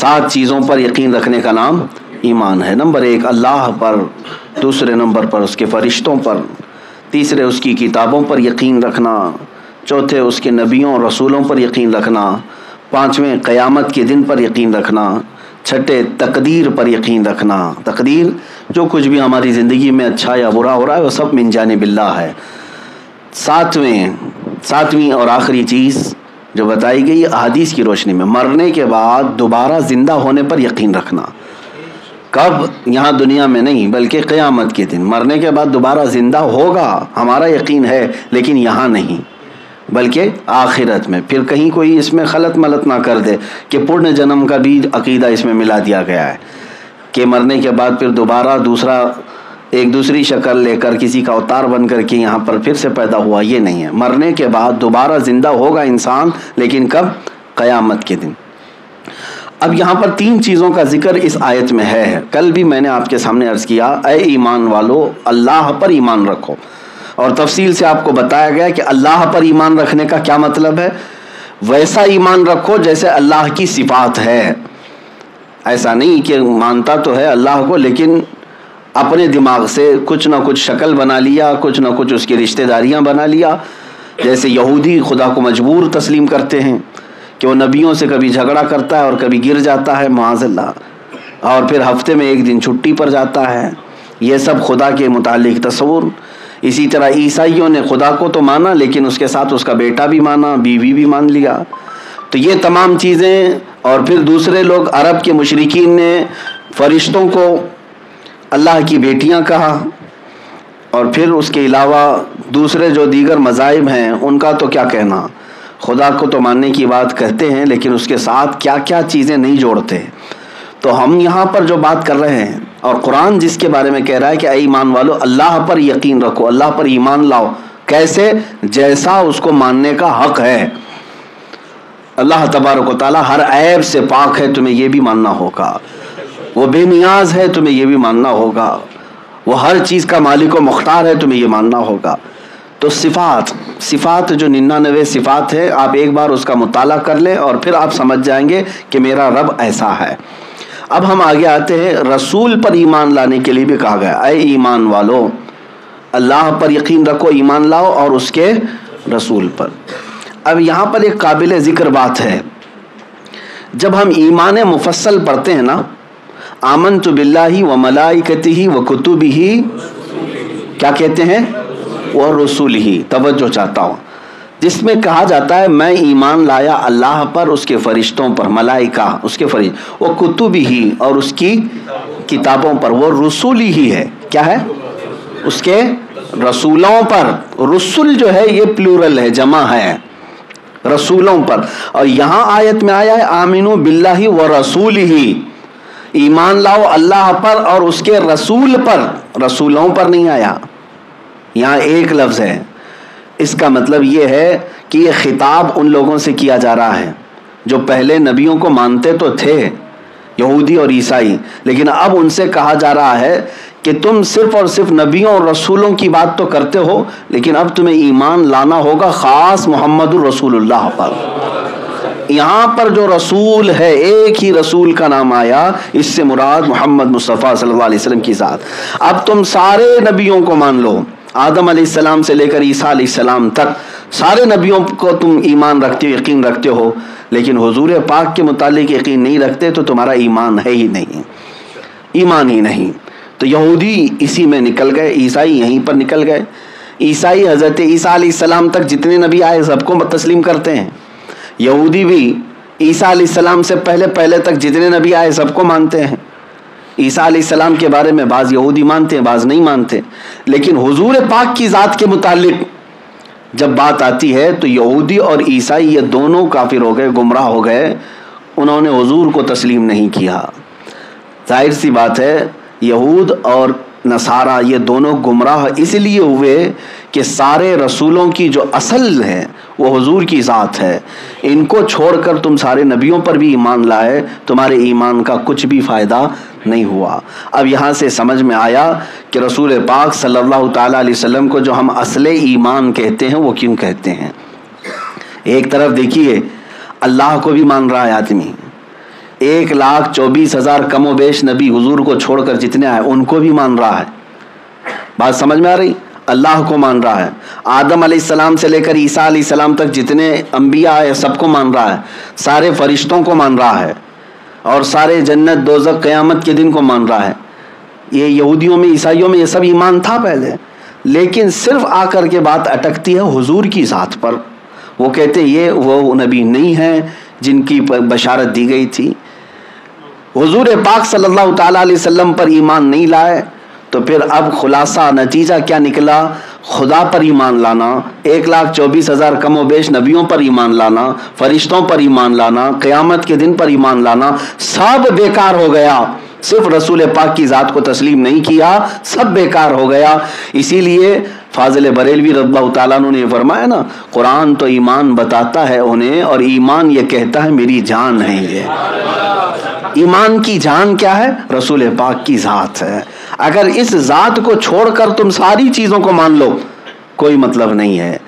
सात चीज़ों पर यकीन रखने का नाम ईमान है। नंबर एक, अल्लाह पर, दूसरे नंबर पर उसके फरिश्तों पर, तीसरे उसकी किताबों पर यकीन रखना, चौथे उसके नबियों और रसूलों पर यकीन रखना, पाँचवें क़यामत के दिन पर यकीन रखना, छठे तकदीर पर यकीन रखना। तकदीर जो कुछ भी हमारी ज़िंदगी में अच्छा या बुरा हो रहा है वह सब मिन जाने बिल्ला है। सातवें, सातवीं और आखिरी चीज़ जो बताई गई अदीस की रोशनी में, मरने के बाद दोबारा ज़िंदा होने पर यकीन रखना। कब? यहाँ दुनिया में नहीं, बल्कि क़यामत के दिन। मरने के बाद दोबारा ज़िंदा होगा, हमारा यकीन है, लेकिन यहाँ नहीं। बल्कि आखिरत में, फिर कहीं कोई इसमें खलत मलत ना कर दे कि पूर्ण जन्म का भी अकीदा इसमें मिला दिया गया है। कि मरने के बाद फिर दोबारा दूसरा एक दूसरी शक्ल लेकर किसी का अवतार बन करके यहाँ पर फिर से पैदा हुआ, ये नहीं है। मरने के बाद दोबारा ज़िंदा होगा इंसान, लेकिन कब? क़यामत के दिन। अब यहाँ पर तीन चीज़ों का ज़िक्र इस आयत में है। कल भी मैंने आपके सामने अर्ज़ किया ए ईमान वालो, अल्लाह पर ईमान रखो। और तफसील से आपको बताया गया कि अल्लाह पर ईमान रखने का क्या मतलब है? वैसा ईमान रखो जैसे अल्लाह की सिफात है। ऐसा नहीं कि मानता तो है अल्लाह को, लेकिन अपने दिमाग से कुछ ना कुछ शक्ल बना लिया, कुछ ना कुछ उसकी रिश्तेदारियाँ बना लिया। जैसे यहूदी खुदा को मजबूर तस्लीम करते हैं कि वो नबियों से कभी झगड़ा करता है और कभी गिर जाता है, माजल्ला। और फिर हफ़्ते में एक दिन छुट्टी पर जाता है। ये सब खुदा के मुतालिक तस्वूर। इसी तरह ईसाइयों ने खुदा को तो माना, लेकिन उसके साथ उसका बेटा भी माना, बीवी भी मान लिया। तो ये तमाम चीज़ें, और फिर दूसरे लोग, अरब के मशरकिन ने फरिश्तों को अल्लाह की बेटियाँ कहा, और फिर उसके अलावा दूसरे जो दीगर मज़ाइब हैं, उनका तो क्या कहना? खुदा को तो मानने की बात कहते हैं, लेकिन उसके साथ क्या क्या चीज़ें नहीं जोड़ते। तो हम यहाँ पर जो बात कर रहे हैं, और कुरान जिसके बारे में कह रहा है कि ईमान वालो, अल्लाह पर यकीन रखो, अल्लाह पर ईमान लाओ। कैसे? जैसा उसको मानने का हक है। अल्लाह तबारक ताला हर ऐब से पाक है, तुम्हें यह भी मानना होगा। वो बेनियाज है, तुम्हें यह भी मानना होगा। वो हर चीज़ का मालिक व मुख्तार है, तुम्हें यह मानना होगा। तो सिफ़ात सिफ़ात जो निन्यानवे सिफ़ात है, आप एक बार उसका मुताला कर लें और फिर आप समझ जाएँगे कि मेरा रब ऐसा है। अब हम आगे आते हैं, रसूल पर ईमान लाने के लिए भी कहा गया। अय ईमान वालो, अल्लाह पर यकीन रखो, ईमान लाओ और उसके रसूल पर। अब यहाँ पर एक काबिल ज़िक्र बात है। जब हम ईमान मुफसल पढ़ते हैं ना आमन तो बिल्ला ही व मलाइकती ही व कुतुब ही क्या कहते हैं? वह रसूल ही तवज्जो चाहता हूँ। जिसमें कहा जाता है, मैं ईमान लाया अल्लाह पर, उसके फरिश्तों पर, मलाइका, उसके फरिश्त, वो कुतुब ही और उसकी किताबों पर। वो रसूल ही। है क्या है? उसके रसूलों पर। रसुल जो है, ये प्लूरल है, जमा है। रसूलों पर। और यहाँ आयत में आया है, आमिनु बिल्लाही व रसूल ही ईमान लाओ अल्लाह पर और उसके रसूल पर। रसूलों पर नहीं आया। यहाँ एक लफ्ज़ है। इसका मतलब ये है कि ये खिताब उन लोगों से किया जा रहा है, जो पहले नबियों को मानते तो थे, यहूदी और ईसाई। लेकिन अब उनसे कहा जा रहा है कि तुम सिर्फ़ और सिर्फ़ नबियों और रसूलों की बात तो करते हो, लेकिन अब तुम्हें ईमान लाना होगा ख़ास मोहम्मद रसूलुल्लाह पर। यहाँ पर जो रसूल है, एक ही रसूल का नाम आया, इससे मुराद मोहम्मद मुस्तफ़ा सल्लल्लाहु अलैहि वसल्लम की साथ अब तुम सारे नबियों को मान लो। आदम सलाम से लेकर ईसा सलाम तक सारे नबियों को तुम ईमान रखते हो, यकीन रखते हो, लेकिन हुजूर पाक के मुतालिक यकीन नहीं रखते तो तुम्हारा ईमान है ही नहीं। ईमान ही नहीं। तो यहूदी इसी में निकल गए, ईसाई यहीं पर निकल गए। ईसाई हज़रत ईसा सलाम तक जितने नबी आए, सबको तस्लीम करते हैं। यहूदी भी ईसा सलाम से पहले पहले तक जितने नबी आए सबको मानते हैं। ईसा सलाम के बारे में बाज़ यहूदी मानते हैं, बाज़ नहीं मानते। लेकिन हुजूर पाक की ज़ात के मुतालिक जब बात आती है तो यहूदी और ईसाई ये दोनों काफिर हो गए, गुमराह हो गए। उन्होंने हुजूर को तस्लीम नहीं किया। ज़ाहिर सी बात है, यहूद और नसारा ये दोनों गुमराह इसलिए हुए कि सारे रसूलों की जो असल है वो हुजूर की ज़ात है। इनको छोड़कर तुम सारे नबियों पर भी ईमान लाए, तुम्हारे ईमान का कुछ भी फ़ायदा नहीं हुआ। अब यहाँ से समझ में आया कि रसूल पाक सल्लल्लाहु अलैहि वसल्लम को जो हम असले ईमान कहते हैं, वो क्यों कहते हैं? एक तरफ़ देखिए, अल्लाह को भी मान रहा है आदमी। एक लाख चौबीस हज़ार कमो बेश नबी हुजूर को छोड़कर जितने आए, उनको भी मान रहा है। बात समझ में आ रही? अल्लाह को मान रहा है। आदम सलाम से लेकर ईसा सलाम तक जितने अम्बिया है, सबको मान रहा है। सारे फरिश्तों को मान रहा है। और सारे जन्नत दोजक क़यामत के दिन को मान रहा है। ये यहूदियों में, ईसाइयों में ये सब ईमान था पहले। लेकिन सिर्फ़ आकर के बात अटकती है हुजूर की ज़ात पर। वो कहते ये वो नबी नहीं है जिनकी बशारत दी गई थी। हुजूर पाक सल्लल्लाहु अलैहि वसल्लम पर ईमान नहीं लाए। तो फिर अब खुलासा नतीजा क्या निकला? खुदा पर ईमान लाना, एक लाख चौबीस हज़ार कमो बेश नबियों पर ईमान लाना, फरिश्तों पर ईमान लाना, क़यामत के दिन पर ईमान लाना, सब बेकार हो गया। सिर्फ़ रसूल पाक की ज़ात को तस्लीम नहीं किया, सब बेकार हो गया। इसीलिए फाजिल बरेलवी रब्बा ने फरमाया ना, कुरान तो ईमान बताता है उन्हें और ईमान ये कहता है मेरी जान है ये। ईमान की जान क्या है? रसूल पाक की ज़ात है। अगर इस ज़ात को छोड़कर तुम सारी चीज़ों को मान लो, कोई मतलब नहीं है।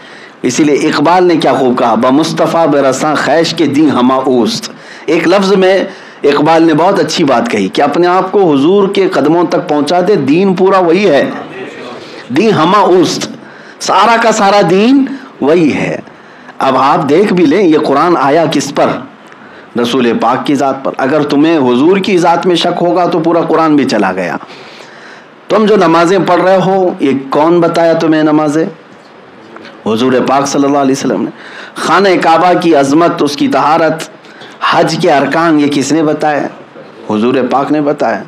इसीलिए इकबाल ने क्या खूब कहा? बमुस्तफ़ा बरसा खैश के दी हमा उस्त एक लफ्ज़ में इकबाल ने बहुत अच्छी बात कही कि अपने आप को हुजूर के कदमों तक पहुँचा दे, दीन पूरा वही है। दी हमा उस्त सारा का सारा दीन वही है। अब आप देख भी लें, ये कुरान आया किस पर? रसूल पाक की ज़ात पर। अगर तुम्हें हुजूर की ज़ात में शक होगा तो पूरा कुरान भी चला गया। तुम जो नमाजें पढ़ रहे हो, ये कौन बताया तुम्हें नमाजें? हुजूर पाक सल्लल्लाहु अलैहि वसल्लम ने। खान काबा की अजमत, उसकी तहारत, हज के अरकान, ये किसने बताया? हुजूर पाक ने बताया।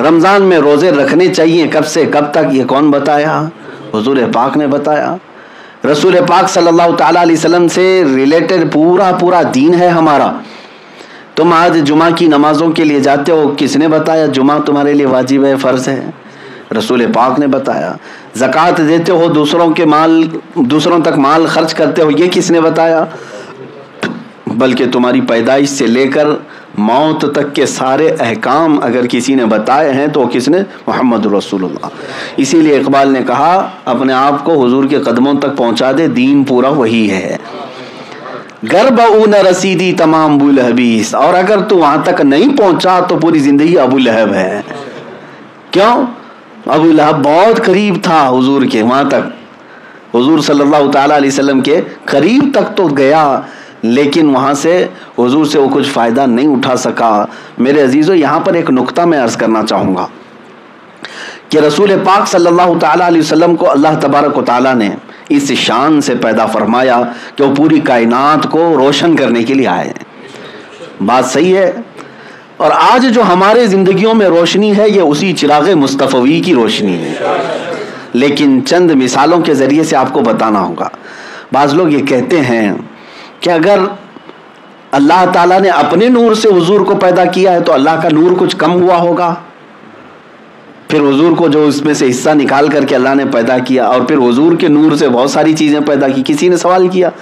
रमज़ान में रोज़े रखने चाहिए, कब से कब तक, ये कौन बताया? हुजूर पाक ने बताया। रसूल पाक सल्लल्लाहु अलैहि वसल्लम से रिलेटेड पूरा पूरा दीन है हमारा। तुम आज जुमा की नमाजों के लिए जाते हो, किसने बताया? जुमा तुम्हारे लिए वाजिब है, फ़र्ज़ है। रसूल पाक ने बताया। ज़क़़त देते हो दूसरों के माल, दूसरों तक माल खर्च करते हो, ये किसने बताया? बल्कि तुम्हारी पैदाइश से लेकर मौत तक के सारे अहकाम अगर किसी ने बताए हैं तो किसने? मोहम्मद रसूलुल्लाह। इसीलिए इकबाल ने कहा, अपने आप को हुजूर के कदमों तक पहुँचा दे, दीन पूरा वही है। गर्ब न रसीदी तमाम अबू लहबीस और अगर तू वहाँ तक नहीं पहुँचा तो पूरी ज़िंदगी अबू लहब है। क्यों? अबू लहब बहुत करीब था हुजूर के, वहाँ तक। हुजूर सल्लल्लाहु अलैहि वसल्लम के करीब तक तो गया, लेकिन वहाँ से हजूर से वो कुछ फ़ायदा नहीं उठा सका। मेरे अजीज़ों, यहाँ पर एक नुक्ता मैं अर्ज़ करना चाहूँगा कि रसूल पाक सल्लल्लाहु अलैहि वसल्लम को अल्लाह तबारक ताली ने इस शान से पैदा फरमाया कि वो पूरी कायनात को रोशन करने के लिए आए बात सही है और आज जो हमारे ज़िंदगियों में रोशनी है, ये उसी चिराग मुस्तफ़ी की रोशनी है। लेकिन चंद मिसालों के ज़रिए से आपको बताना होगा। बाज़ लोग ये कहते हैं कि अगर अल्लाह ताला ने अपने नूर से हुजूर को पैदा किया है तो अल्लाह का नूर कुछ कम हुआ होगा। फिर हुजूर को जो उसमें से हिस्सा निकाल करके अल्लाह ने पैदा किया, और फिर हुजूर के नूर से बहुत सारी चीज़ें पैदा की। किसी ने सवाल किया,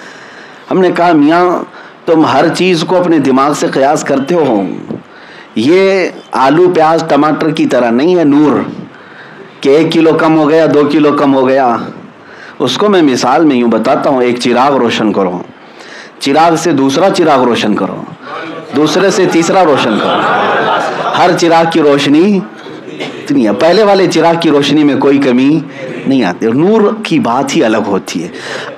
हमने कहा, मियाँ, तुम हर चीज़ को अपने दिमाग से कयास करते हो? ये आलू, प्याज, टमाटर की तरह नहीं है नूर कि एक किलो कम हो गया, दो किलो कम हो गया। उसको मैं मिसाल में यूँ बताता हूँ, एक चिराग रोशन करो। चिराग से दूसरा चिराग रोशन करो। दूसरे से तीसरा रोशन करो। हर चिराग की रोशनी इतनी है। पहले वाले चिराग की रोशनी में कोई कमी नहीं आती। नूर की बात ही अलग होती है।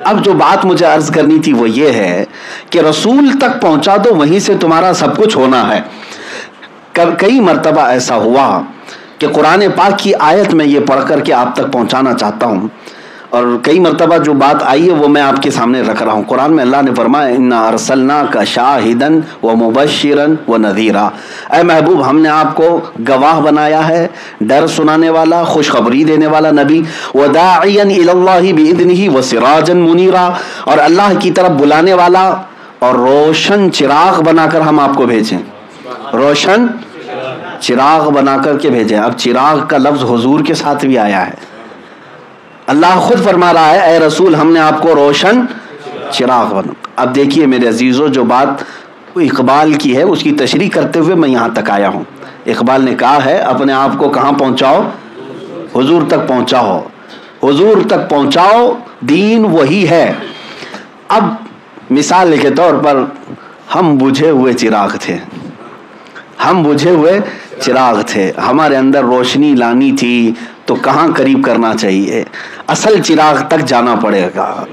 अब जो बात मुझे अर्ज़ करनी थी वो ये है कि रसूल तक पहुँचा दो, वहीं से तुम्हारा सब कुछ होना है। कई मरतबा ऐसा हुआ कि कुरान पाक की आयत में ये पढ़ करके आप तक पहुंचाना चाहता हूँ। और कई मरतबा जो बात आई है, वो मैं आपके सामने रख रहा हूँ। कुरान में अल्लाह ने फरमाया, इन्ना अरसलना का शाहिदन व मुबशरन व नदीरा। ए महबूब, हमने आपको गवाह बनाया है, डर सुनाने वाला, खुशखबरी देने वाला नबी। व दाइन ही व सिराजन मुनीरा। और अल्लाह की तरफ़ बुलाने वाला और रोशन चिराग बनाकर हम आपको भेजें। रोशन चिराग बनाकर के भेजें। अब चिराग का लफ्ज़ हुजूर के साथ भी आया है। अल्लाह खुद फरमा रहा है ए रसूल, हमने आपको रोशन चिराग बना अब देखिए मेरे अजीज़ों, जो बात इकबाल की है, उसकी तशरी करते हुए मैं यहाँ तक आया हूँ। इकबाल ने कहा है, अपने आप को कहाँ पहुँचाओ? हुजूर तक पहुँचाओ। हुजूर तक पहुँचाओ, दीन वही है। अब मिसाल के तौर पर हम बुझे हुए चिराग थे। हम बुझे हुए चिराग थे। हमारे अंदर रोशनी लानी थी तो कहाँ करीब करना चाहिए? असल चिराग तक जाना पड़ेगा।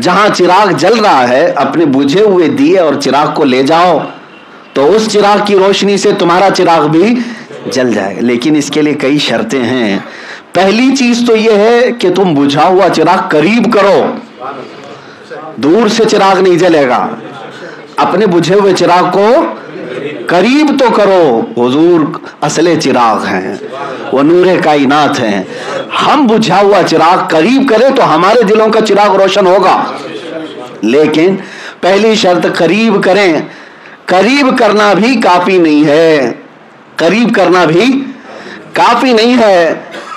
जहाँ चिराग जल रहा है, अपने बुझे हुए दिए और चिराग को ले जाओ तो उस चिराग की रोशनी से तुम्हारा चिराग भी जल जाएगा लेकिन इसके लिए कई शर्तें हैं। पहली चीज़ तो यह है कि तुम बुझा हुआ चिराग करीब करो। दूर से चिराग नहीं जलेगा। अपने बुझे हुए चिराग को करीब तो करो, हुजूर असले चिराग हैं, वो नूरे कायनात हैं। हम बुझा हुआ चिराग करीब करें तो हमारे दिलों का चिराग रोशन होगा। लेकिन पहली शर्त करीब करें। करीब करना भी काफ़ी नहीं है। करीब करना भी काफ़ी नहीं है,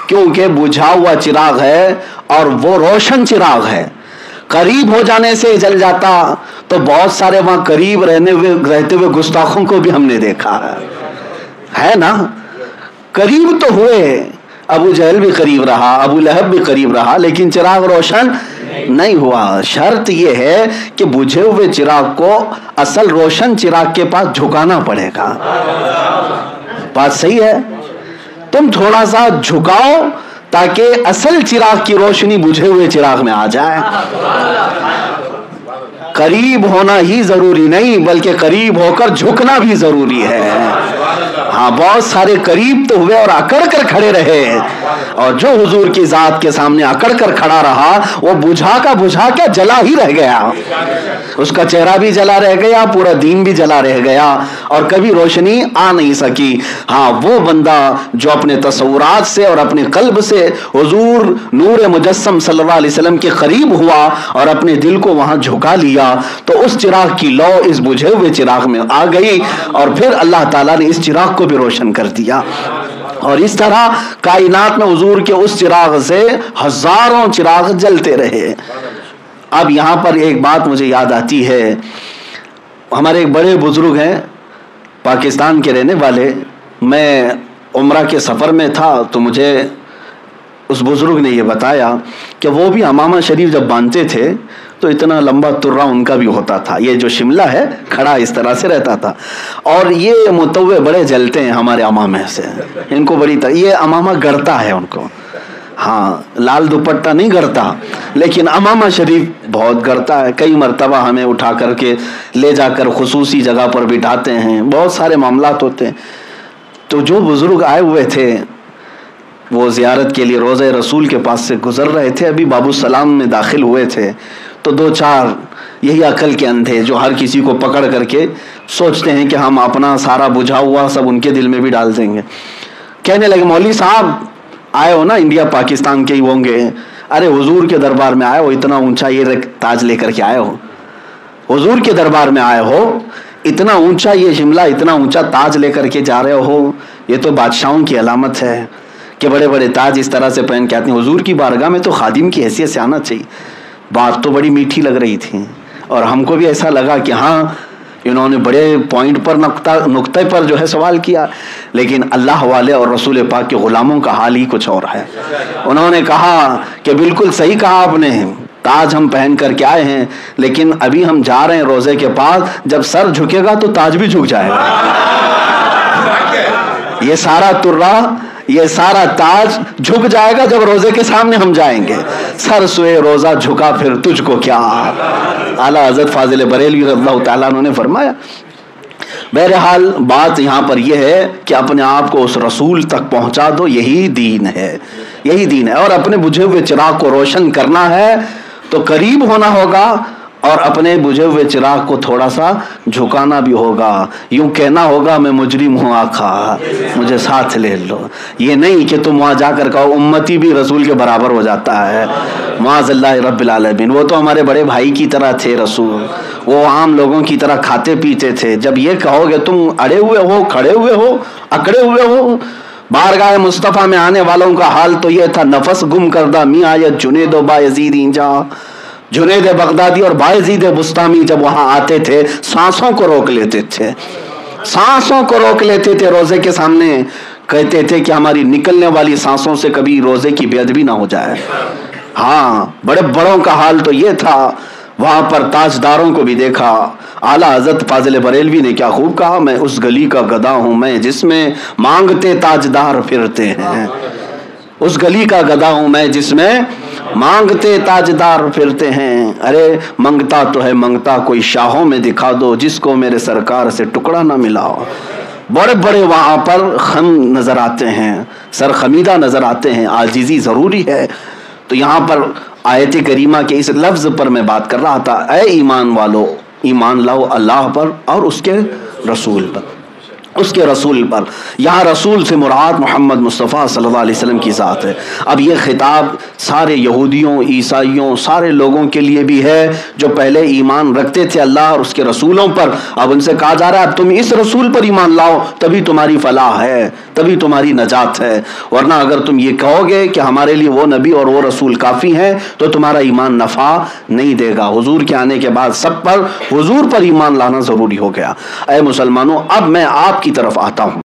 क्योंकि बुझा हुआ चिराग है और वो रोशन चिराग है। करीब हो जाने से जल जाता तो बहुत सारे वहाँ करीब रहने हुए, रहते हुए गुस्ताखों को भी हमने देखा। है है ना? करीब तो हुए, अबू जहल भी करीब रहा, अबू लहब भी करीब रहा, लेकिन चिराग रोशन नहीं हुआ। शर्त यह है कि बुझे हुए चिराग को असल रोशन चिराग के पास झुकाना पड़ेगा। बात सही है? तुम थोड़ा सा झुकाओ ताकि असल चिराग की रोशनी बुझे हुए चिराग में आ जाए। करीब होना ही ज़रूरी नहीं, बल्कि करीब होकर झुकना भी ज़रूरी है। हाँ बहुत सारे करीब तो हुए और अकड़ कर खड़े रहे। और जो हुजूर की जात के सामने अकड़ कर खड़ा रहा, वो बुझा का बुझा के जला ही रह गया। उसका चेहरा भी जला रह गया, पूरा दीन भी जला रह गया और कभी रोशनी आ नहीं सकी। हाँ वो बंदा जो अपने तस्वुरात से और अपने कल्ब से हुजूर नूर मुजस्सम सल्लल्लाहु अलैहि वसल्लम के करीब हुआ और अपने दिल को वहाँ झुका लिया तो उस चिराग की लौ इस बुझे हुए चिराग में आ गई और फिर अल्लाह ताला ने इस चिराग को भी रोशन कर दिया। और इस तरह कायनात में हजूर के उस चिराग से हज़ारों चिराग जलते रहे। अब यहाँ पर एक बात मुझे याद आती है। हमारे एक बड़े बुज़ुर्ग हैं, पाकिस्तान के रहने वाले। मैं उम्र के सफ़र में था तो मुझे उस बुज़ुर्ग ने ये बताया कि वो भी अमामा शरीफ जब बांधते थे तो इतना लंबा तुर्रा उनका भी होता था। ये जो शिमला है, खड़ा इस तरह से रहता था। और ये मुतवे बड़े जलते हैं हमारे अमामे से। इनको बड़ी तर... ये अमामा गड़ता है उनको। हाँ लाल दुपट्टा नहीं गड़ता लेकिन अमामा शरीफ बहुत गड़ता है। कई मरतबा हमें उठा करके ले जाकर खसूसी जगह पर बिठाते हैं। बहुत सारे मामला होते हैं। तो जो बुज़ुर्ग आए हुए थे, वो ज़ियारत के लिए रोज़ रसूल के पास से गुज़र रहे थे। अभी बाबू सलाम में दाखिल हुए थे। तो दो चार यही अकल के अंधे जो हर किसी को पकड़ करके सोचते हैं कि हम अपना सारा बुझा हुआ सब उनके दिल में भी डाल देंगे। कहने लगे मौली साहब, आए हो ना इंडिया पाकिस्तान के ही होंगे। अरे, हुजूर के दरबार में आए हो, इतना ऊँचा ये ताज लेकर के आए हो। हुजूर के दरबार में आए हो, इतना ऊँचा ये शिमला, इतना ऊँचा ताज लेकर के जा रहे हो, ये तो बादशाहों की अलामत है कि बड़े बड़े ताज इस तरह से पहन के आते हैं। हजूर की बारगाह में तो खादिम की हैसियत से आना चाहिए। बात तो बड़ी मीठी लग रही थी। और हमको भी ऐसा लगा कि हाँ इन्होंने बड़े पॉइंट पर नुकता, नुकते पर जो है सवाल किया। लेकिन अल्लाह वाले और रसूल पाक के ग़ुलामों का हाल ही कुछ और है। उन्होंने कहा कि बिल्कुल सही कहा आपने, ताज हम पहन करके आए हैं, लेकिन अभी हम जा रहे हैं रोज़े के पास, जब सर झुकेगा तो ताज भी झुक जाएगा। ये सारा तुर्रा ये सारा ताज झुक जाएगा जब रोज़े के सामने हम जाएँगे। सर सोए रोजा झुका फिर तुझको क्या? आला हज़रत फाजिल बरेलवी अल्लाह ने फरमाया, बहरहाल, बात यहाँ पर यह है कि अपने आप को उस रसूल तक पहुँचा दो, यही दीन है। यही दीन है। और अपने बुझे हुए चिराग को रोशन करना है तो करीब होना होगा और अपने बुझे हुए चिराग को थोड़ा सा झुकाना भी होगा। यूँ कहना होगा, मैं मुजरिम हूँ आखा, मुझे साथ ले लो। ये नहीं कि तुम वहाँ जाकर कहो, उम्मती भी रसूल के बराबर हो जाता है। माजल्ला रबालमीन वो तो हमारे बड़े भाई की तरह थे रसूल। वो आम लोगों की तरह खाते पीते थे। जब ये कहोगे, तुम अड़े हुए हो, खड़े हुए हो, अकड़े हुए हो, बारगाह मुस्तफ़ा में आने वालों का हाल तो ये था नफस गुम करदा मियाँ आयत जुने दो बाजीद इंजा जुनेद बगदादी और बायजीद बुस्तामी जब वहाँ आते थे, सांसों को रोक लेते थे। सांसों को रोक लेते थे, रोज़े के सामने कहते थे कि हमारी निकलने वाली सांसों से कभी रोज़े की बेदबी ना हो जाए। हाँ बड़े बड़ों का हाल तो ये था। वहाँ पर ताजदारों को भी देखा। आला हज़रत फाजिल बरेलवी ने क्या खूब कहा, मैं उस गली का गदा हूँ, मैं जिसमें मांगते ताजदार फिरते हैं। उस गली का गदा हूँ, मैं जिसमें मांगते ताजदार फिरते हैं। अरे, मंगता तो है, मंगता कोई शाहों में दिखा दो, जिसको मेरे सरकार से टुकड़ा ना मिला हो। बड़े बड़े वहाँ पर खम नज़र आते हैं सर खमीदा नज़र आते हैं, आजीजी ज़रूरी है। तो यहाँ पर आयत करीमा के इस लफ्ज़ पर मैं बात कर रहा था ए ईमान वालो, ईमान लाओ अल्लाह पर और उसके रसूल पर। उसके रसूल पर। यहाँ रसूल से मुराद मोहम्मद मुस्तफ़ा सल्लल्लाहु अलैहि वसल्लम की ज़ात है। अब ये ख़िताब सारे यहूदियों, ईसाइयों, सारे लोगों के लिए भी है, जो पहले ईमान रखते थे अल्लाह और उसके रसूलों पर। अब उनसे कहा जा रहा है, अब तुम इस रसूल पर ईमान लाओ, तभी तुम्हारी फलाह है, तभी तुम्हारी नजात है। वरना अगर तुम ये कहोगे कि हमारे लिए वो नबी और वो रसूल काफ़ी हैं तो तुम्हारा ईमान नफ़ा नहीं देगा। हुजूर के आने के बाद सब पर हुजूर पर ईमान लाना ज़रूरी हो गया। अः मुसलमानों, अब मैं आपकी तरफ़ आता हूँ।